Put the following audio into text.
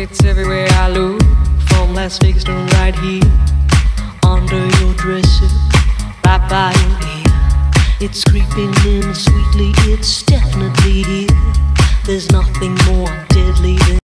It's everywhere I look, from Las Vegas to right here. Under your dresser, right by your ear. It's creeping in sweetly, it's definitely here. There's nothing more deadly than.